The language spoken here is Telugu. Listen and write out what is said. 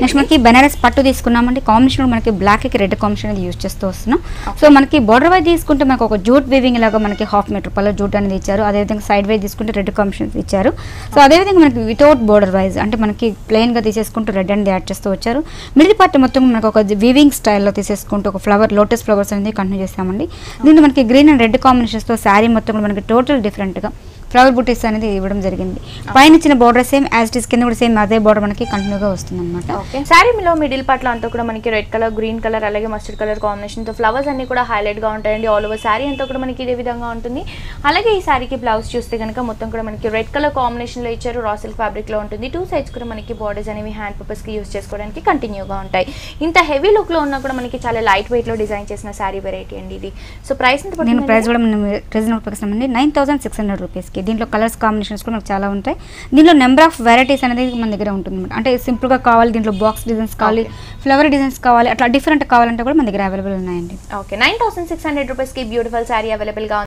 నెక్స్ట్ మనకి బెనారస్ పట్టు తీసుకున్నామండి. కాంబినేషన్ కూడా మనకి బ్లాక్కి రెడ్ కాంబినేషన్ అనేది యూజ్ చేస్తూ వస్తున్నాం. సో మనకి బోర్డర్ వైజ్ తీసుకుంటే మనకు ఒక జూట్ వీవింగ్ లాగా మనకి హాఫ్ మీటర్ పల్ల జూట్ అనేది ఇచ్చారు. అదేవిధంగా సైడ్ వైజ్ తీసుకుంటే రెడ్ కాంబినేషన్ ఇచ్చారు. సో అదేవిధంగా మనకి వితౌట్ బోర్డర్ వైజ్ అంటే మనకి ప్లెయిన్గా తీసేసుకుంటూ రెడ్ అనేది యాడ్ చేస్తూ వచ్చారు. మిడిల్ పార్ట్ మొత్తం మనకు ఒక వీవింగ్ స్టైల్లో తీసేసుకుంటూ ఒక ఫ్లవర్ లోటస్ ఫ్లవర్స్ అనేది కంటిన్యూ చేస్తామండి. దీంట్లో మనకి గ్రీన్ అండ్ రెడ్ కాంబినేషన్స్తో శారీ మొత్తం మనకి టోటల్ డిఫరెంట్గా ఫ్లవర్ బుటీస్ అనేది ఇవ్వడం జరిగింది. పైన ఇచ్చిన border same as it is కింద కూడా సేమ్ అదే బోర్డర్ మనకి కంటిన్యూగా వస్తుంది అనమాట ఓకే శారీలో మిడిల్ పార్ట్లో అంతా కూడా మనకి రెడ్ కలర్ గ్రీన్ కలర్ అలాగే మస్టర్డ్ కలర్ కాంబినేషన్తో ఫ్లవర్స్ అన్ని కూడా హైలైట్గా ఉంటాయండి. ఆల్ ఓవర్ శారీ అంతా కూడా మనకి ఇదే విధంగా ఉంటుంది. అలాగే ఈ శారీకి బ్లౌజ్ చూస్తే కనుక మొత్తం కూడా మనకి రెడ్ కలర్ కాంబినేషన్లో ఇచ్చారు. రా సిల్క్ ఫ్యాబ్రిక్లో ఉంటుంది. టూ సైడ్స్ కూడా మనకి బార్డర్స్ అనేవి హ్యాండ్ పర్పస్కి యూస్ చేసుకోవడానికి కంటిన్యూగా ఉంటాయి. ఇంత హెవీ లుక్లో ఉన్నా కూడా మనకి చాలా లైట్ వెయిట్లో డిజైన్ చేసిన శారీ వెరైటీ అండి ఇది. సో ప్రైస్ పడుతుంది ప్రైస్ కూడా మనం రీజనబుల్ అండి నైన్ థౌసండ్ సిక్స్ హండ్రెడ్ రూపీస్కి దీంట్లో కలర్స్ కాంబినేషన్స్ కూడా మనకు చాలా ఉంటాయి. దీంట్లో నెంబర్ ఆఫ్ వెరైటీస్ అనేది మన దగ్గర ఉంటుంది అనమాట అంటే సింపుల్గా కావాలి దీంట్లో బాక్స్ డిజైన్స్ కావాలి ఫ్లవర్ డిజైన్స్ కావాలి అట్లా డిఫరెంట్ కావాలంటే కూడా మన దగ్గర అవైలబుల్ ఉన్నాయండి. Okay nine thousand six hundred రూపీస్కి బ్యూటిఫుల్ శారీ అవైలబుల్గా